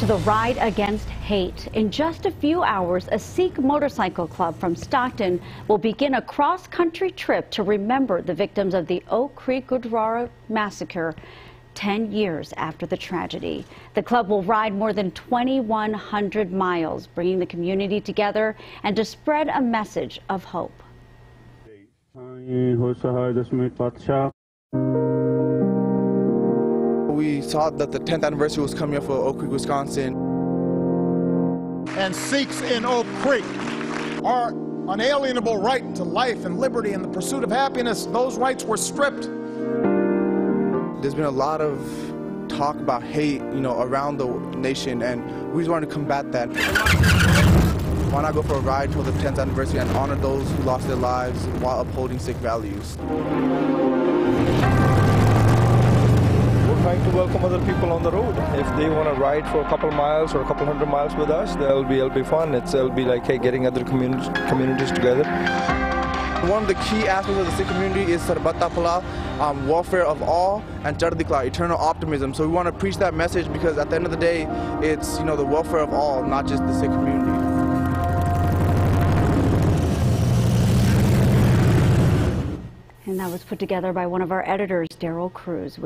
To the Ride Against Hate. In just a few hours, a Sikh motorcycle club from Stockton will begin a cross country trip to remember the victims of the Oak Creek Gurdwara massacre 10 years after the tragedy. The club will ride more than 2,100 miles, bringing the community together and to spread a message of hope. We saw that the 10th anniversary was coming up for Oak Creek, Wisconsin. And Sikhs in Oak Creek are unalienable right to life and liberty and the pursuit of happiness. Those rights were stripped. There's been a lot of talk about hate, you know, around the nation, and we just wanted to combat that. Why not go for a ride toward the 10th anniversary and honor those who lost their lives while upholding Sikh values? We're trying to welcome other people on the road. If they want to ride for a couple miles or a couple hundred miles with us, that'll be it'll be fun. It's it'll be like hey, getting other communities communities together. One of the key aspects of the Sikh community is Sarbat da Bhala, um, welfare of all, and Chardi Kala, eternal optimism. So we want to preach that message because at the end of the day, it's you know the welfare of all, not just the Sikh community. And that was put together by one of our editors, Daryl Cruz.